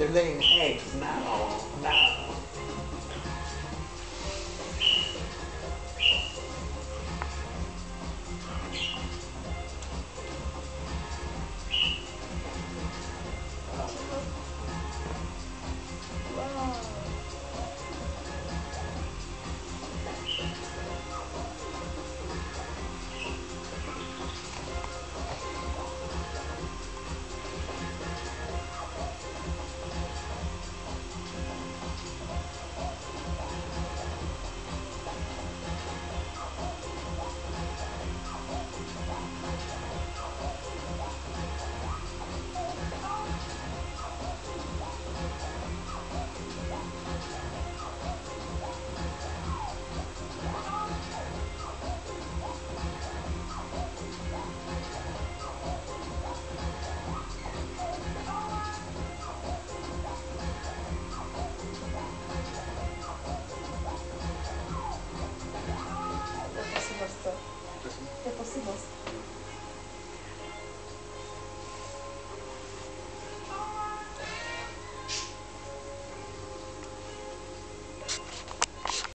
They're laying eggs, now.